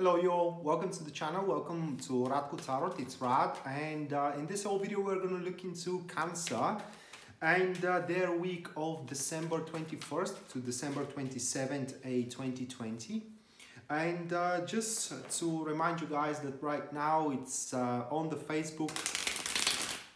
Hello you all, welcome to the channel, welcome to Radko Tarot, it's Rad and uh, in this whole video we're going to look into Cancer and uh, their week of December 21st to December 27th, a 2020 and uh, just to remind you guys that right now it's uh, on the Facebook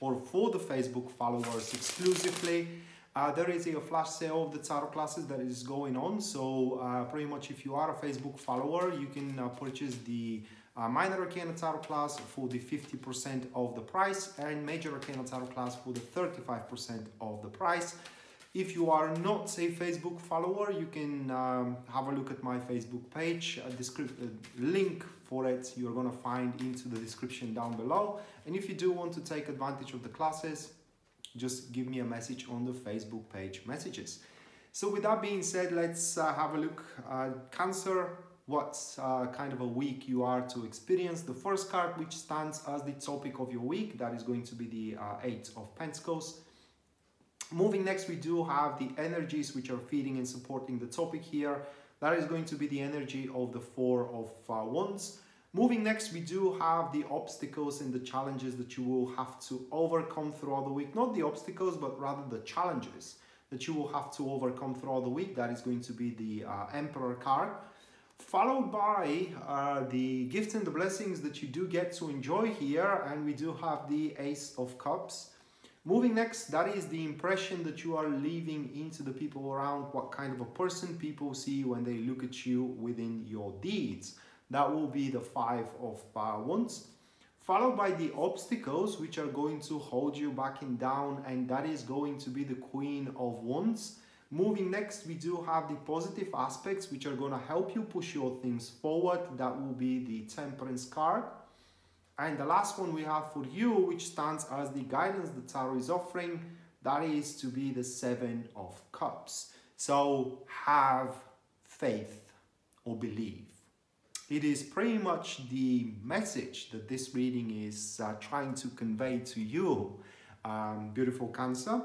or for the Facebook followers exclusively uh, there is a flash sale of the tarot classes that is going on. So uh, pretty much if you are a Facebook follower, you can uh, purchase the uh, minor arcana tarot class for the 50% of the price and major arcana tarot class for the 35% of the price. If you are not a Facebook follower, you can um, have a look at my Facebook page. A description link for it you're gonna find into the description down below. And if you do want to take advantage of the classes, just give me a message on the Facebook page messages. So with that being said, let's uh, have a look at Cancer, what uh, kind of a week you are to experience. The first card which stands as the topic of your week, that is going to be the uh, Eight of Pentacles. Moving next, we do have the energies which are feeding and supporting the topic here. That is going to be the energy of the Four of uh, Wands. Moving next, we do have the obstacles and the challenges that you will have to overcome throughout the week. Not the obstacles, but rather the challenges that you will have to overcome throughout the week. That is going to be the uh, Emperor card. Followed by uh, the gifts and the blessings that you do get to enjoy here. And we do have the Ace of Cups. Moving next, that is the impression that you are leaving into the people around, what kind of a person people see when they look at you within your deeds. That will be the five of wands. Followed by the obstacles, which are going to hold you back and down, and that is going to be the queen of wands. Moving next, we do have the positive aspects, which are going to help you push your things forward. That will be the temperance card. And the last one we have for you, which stands as the guidance the tarot is offering, that is to be the seven of cups. So have faith or believe. It is pretty much the message that this reading is uh, trying to convey to you, um, beautiful Cancer.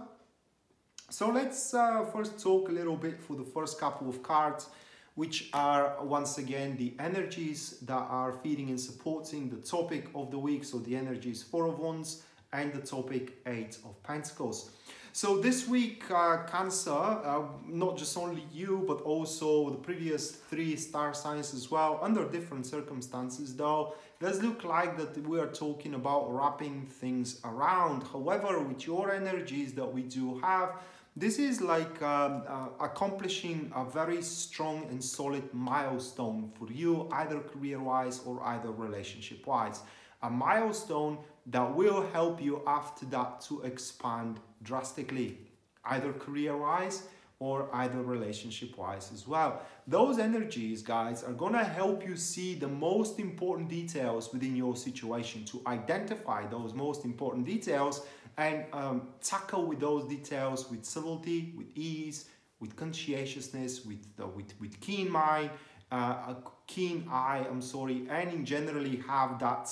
So let's uh, first talk a little bit for the first couple of cards, which are once again the energies that are feeding and supporting the topic of the week. So the energies Four of Wands and the topic Eight of Pentacles. So this week, uh, Cancer, uh, not just only you, but also the previous three star signs as well, under different circumstances though, does look like that we are talking about wrapping things around. However, with your energies that we do have, this is like um, uh, accomplishing a very strong and solid milestone for you, either career-wise or either relationship-wise. A milestone that will help you after that to expand drastically, either career-wise or either relationship-wise as well. Those energies, guys, are gonna help you see the most important details within your situation, to identify those most important details and um, tackle with those details with subtlety, with ease, with conscientiousness, with, with, with keen mind, uh, a keen eye, I'm sorry, and in generally have that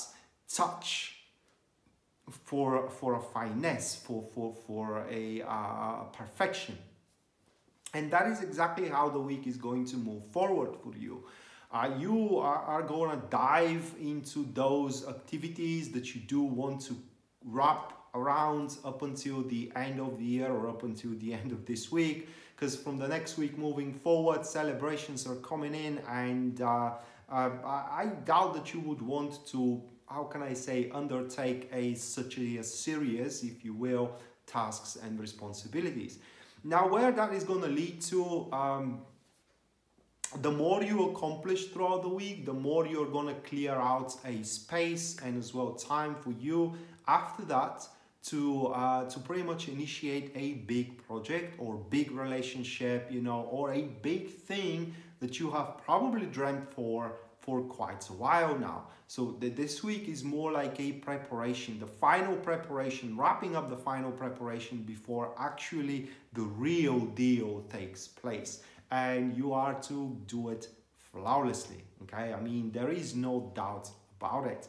touch for, for a finesse, for, for, for a uh, perfection. And that is exactly how the week is going to move forward for you. Uh, you are, are going to dive into those activities that you do want to wrap around up until the end of the year or up until the end of this week because from the next week moving forward celebrations are coming in and uh, uh, I doubt that you would want to how can I say, undertake a such a, serious, if you will, tasks and responsibilities. Now, where that is going to lead to, um, the more you accomplish throughout the week, the more you're going to clear out a space and as well time for you after that to uh, to pretty much initiate a big project or big relationship, you know, or a big thing that you have probably dreamt for for quite a while now. So the, this week is more like a preparation, the final preparation, wrapping up the final preparation before actually the real deal takes place. And you are to do it flawlessly, okay? I mean, there is no doubt about it.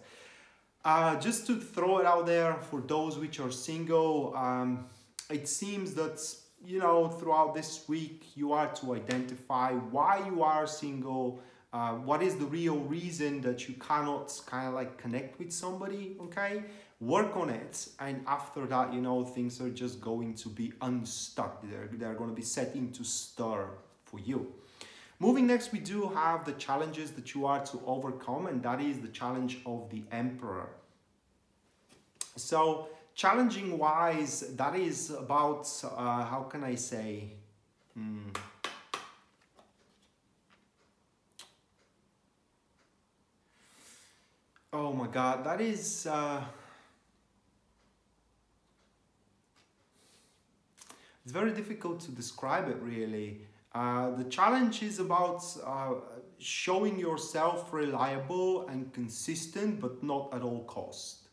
Uh, just to throw it out there for those which are single, um, it seems that you know throughout this week you are to identify why you are single uh, what is the real reason that you cannot kind of like connect with somebody okay? Work on it and after that you know things are just going to be unstuck. They're, they're going to be set into stir for you. Moving next we do have the challenges that you are to overcome and that is the challenge of the emperor. So challenging wise that is about uh, how can i say? Hmm, Oh my God, that is. Uh, it's very difficult to describe it really. Uh, the challenge is about uh, showing yourself reliable and consistent, but not at all cost.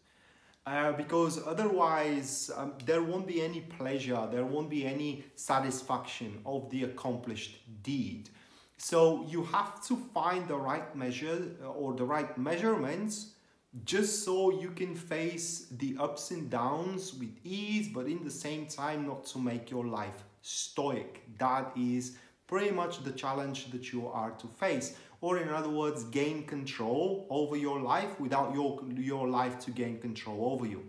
Uh, because otherwise um, there won't be any pleasure, there won't be any satisfaction of the accomplished deed. So you have to find the right measure uh, or the right measurements just so you can face the ups and downs with ease, but in the same time not to make your life stoic. That is pretty much the challenge that you are to face. Or in other words, gain control over your life without your, your life to gain control over you.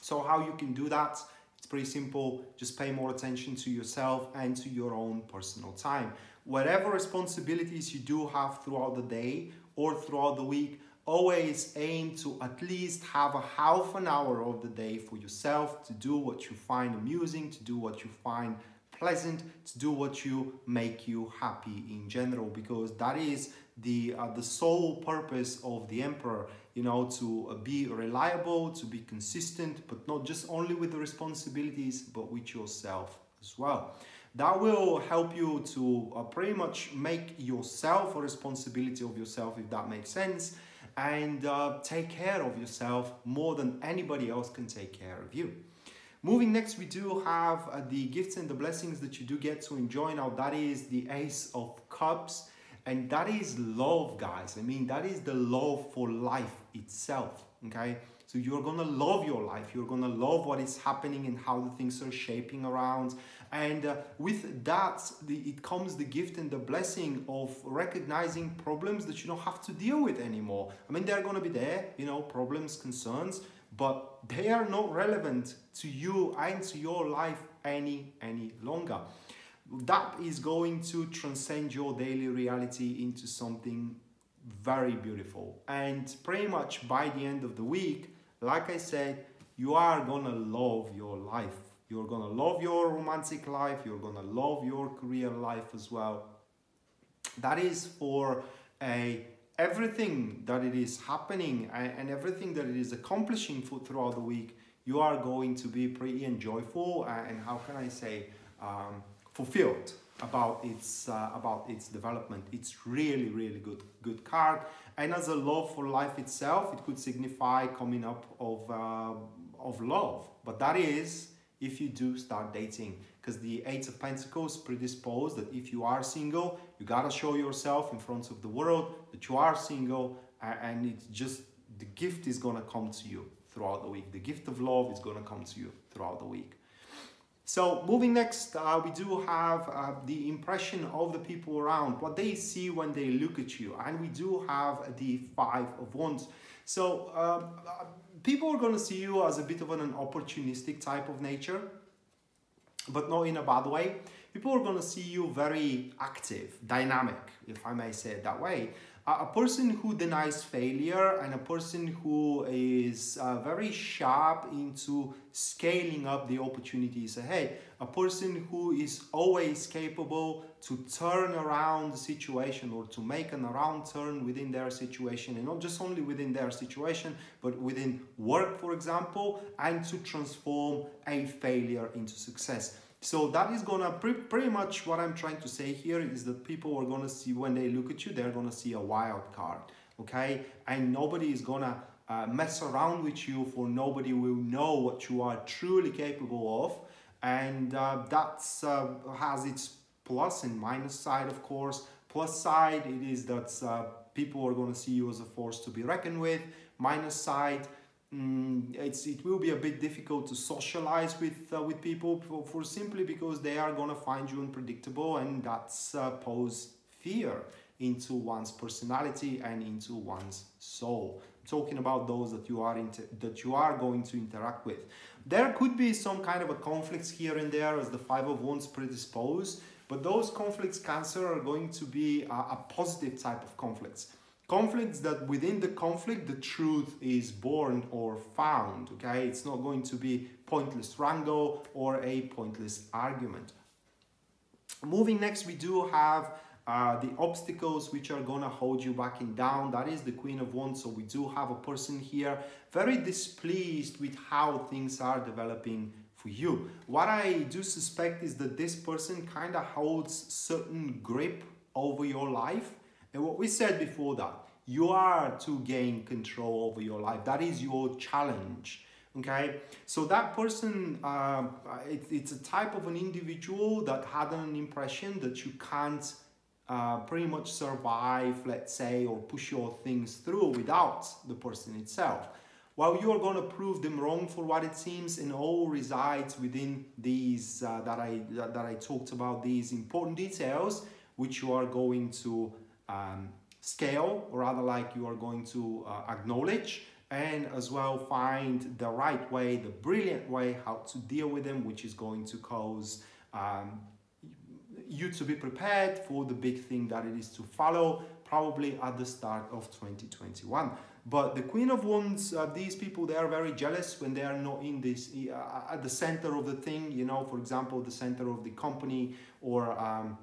So how you can do that? It's pretty simple. Just pay more attention to yourself and to your own personal time. Whatever responsibilities you do have throughout the day or throughout the week, always aim to at least have a half an hour of the day for yourself to do what you find amusing, to do what you find pleasant, to do what you make you happy in general, because that is the uh, the sole purpose of the emperor you know to uh, be reliable to be consistent but not just only with the responsibilities but with yourself as well that will help you to uh, pretty much make yourself a responsibility of yourself if that makes sense and uh, take care of yourself more than anybody else can take care of you. Moving next, we do have uh, the gifts and the blessings that you do get to enjoy. Now, that is the Ace of Cups, and that is love, guys. I mean, that is the love for life itself, okay? So you're gonna love your life. You're gonna love what is happening and how the things are shaping around. And uh, with that, the, it comes the gift and the blessing of recognizing problems that you don't have to deal with anymore. I mean, they're gonna be there, you know, problems, concerns, but they are not relevant to you and to your life any any longer. That is going to transcend your daily reality into something very beautiful. And pretty much by the end of the week, like I said, you are gonna love your life. You're gonna love your romantic life, you're gonna love your career life as well. That is for a everything that it is happening and everything that it is accomplishing for, throughout the week, you are going to be pretty and joyful and how can I say, um, fulfilled about its uh, about its development. It's really really good good card. And as a love for life itself, it could signify coming up of uh, of love. But that is if you do start dating, because the Eight of Pentacles predispose that if you are single, you gotta show yourself in front of the world that you are single, and it's just the gift is gonna come to you throughout the week. The gift of love is gonna come to you throughout the week. So moving next, uh, we do have uh, the impression of the people around, what they see when they look at you. And we do have the Five of Wands. So uh, people are going to see you as a bit of an opportunistic type of nature, but not in a bad way. People are going to see you very active, dynamic, if I may say it that way a person who denies failure and a person who is uh, very sharp into scaling up the opportunities ahead a person who is always capable to turn around the situation or to make an around turn within their situation and not just only within their situation but within work for example and to transform a failure into success so that is gonna pre pretty much what I'm trying to say here is that people are gonna see when they look at you, they're gonna see a wild card, okay? And nobody is gonna uh, mess around with you for nobody will know what you are truly capable of. And uh, that uh, has its plus and minus side, of course. Plus side, it is that uh, people are gonna see you as a force to be reckoned with. Minus side, Mm, it's it will be a bit difficult to socialize with uh, with people for, for, simply because they are gonna find you unpredictable and that's uh, pose fear into one's personality and into one's soul. I'm talking about those that you are that you are going to interact with. There could be some kind of a conflicts here and there as the Five of Wands predispose, but those conflicts, Cancer, are going to be a, a positive type of conflicts conflicts that within the conflict the truth is born or found okay? It's not going to be pointless wrangle or a pointless argument. Moving next we do have uh, the obstacles which are gonna hold you back down. That is the queen of wands. So we do have a person here very displeased with how things are developing for you. What i do suspect is that this person kind of holds certain grip over your life and what we said before that, you are to gain control over your life. That is your challenge. Okay, so that person, uh, it, it's a type of an individual that had an impression that you can't uh, pretty much survive, let's say, or push your things through without the person itself. While you are going to prove them wrong for what it seems, and all resides within these uh, that I that I talked about these important details, which you are going to um, scale, or rather like you are going to uh, acknowledge and as well find the right way, the brilliant way how to deal with them, which is going to cause um, you to be prepared for the big thing that it is to follow probably at the start of 2021 but the queen of wands uh, these people they are very jealous when they are not in this uh, at the center of the thing you know for example the center of the company or um,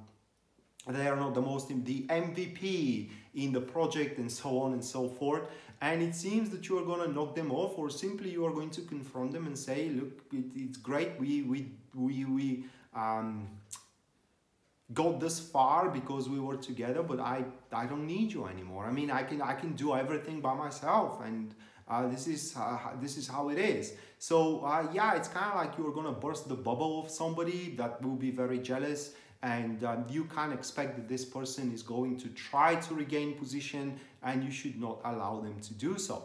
they are not the most in the MVP in the project and so on and so forth. And it seems that you are going to knock them off or simply you are going to confront them and say look it, it's great. We we we we um, got this far because we were together but I I don't need you anymore. I mean I can I can do everything by myself and uh, this is uh, this is how it is. So uh, yeah it's kind of like you're gonna burst the bubble of somebody that will be very jealous and um, you can't expect that this person is going to try to regain position and you should not allow them to do so.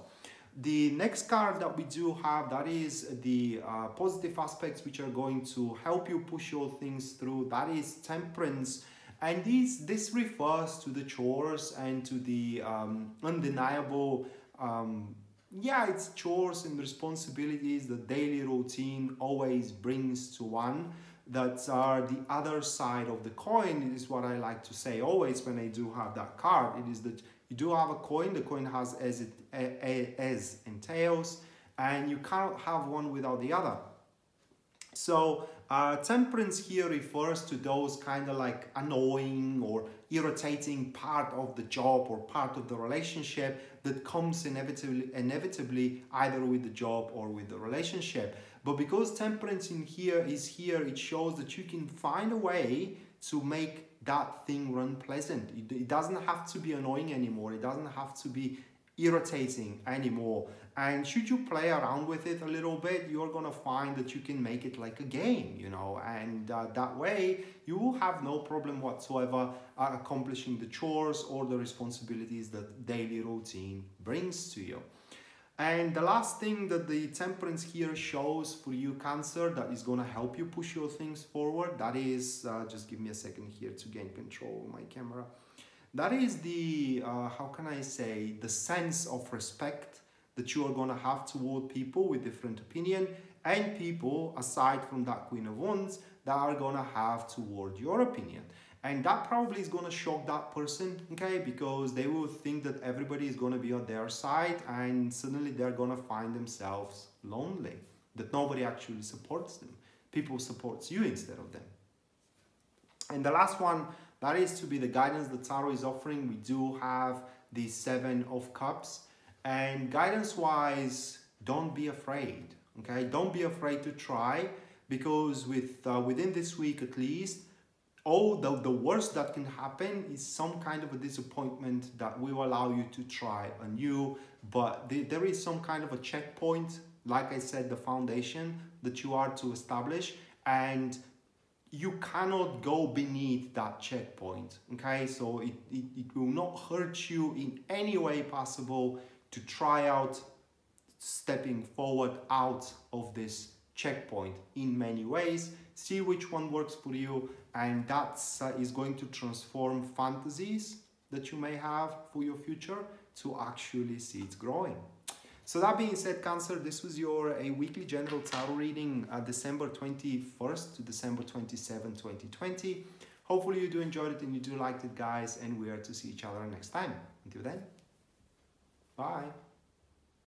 The next card that we do have that is the uh, positive aspects which are going to help you push your things through that is temperance and this this refers to the chores and to the um, undeniable um, yeah it's chores and responsibilities the daily routine always brings to one that are the other side of the coin it is what I like to say always when I do have that card. It is that you do have a coin the coin has as it as and tails and you cannot have one without the other. So uh, temperance here refers to those kind of like annoying or irritating part of the job or part of the relationship that comes inevitably inevitably either with the job or with the relationship but because temperance in here is here, it shows that you can find a way to make that thing run pleasant. It, doesn't have to be annoying anymore. It doesn't have to be irritating anymore. And should you play around with it a little bit, you're gonna find that you can make it like a game, you know, and uh, that way you will have no problem whatsoever uh, accomplishing the chores or the responsibilities that daily routine brings to you. And the last thing that the temperance here shows for you cancer that is going to help you push your things forward, that is, uh, just give me a second here to gain control of my camera. That is the, uh, how can I say, the sense of respect that you are going to have toward people with different opinion and people aside from that Queen of Wands that are going to have toward your opinion and that probably is going to shock that person okay? Because they will think that everybody is going to be on their side and suddenly they're going to find themselves lonely that nobody actually supports them. People supports you instead of them. And the last one that is to be the guidance that tarot is offering. We do have the seven of cups. And guidance wise don't be afraid okay? Don't be afraid to try because with uh, within this week at least oh, the, the worst that can happen is some kind of a disappointment that will allow you to try anew. But the, there is some kind of a checkpoint, like I said, the foundation that you are to establish. And you cannot go beneath that checkpoint. Okay, so it, it, it will not hurt you in any way possible to try out stepping forward out of this checkpoint in many ways see which one works for you and that uh, is going to transform fantasies that you may have for your future to actually see it growing. So that being said, Cancer, this was your a weekly general tarot reading uh, December 21st to December 27, 2020. Hopefully you do enjoyed it and you do liked it, guys, and we are to see each other next time. Until then, bye.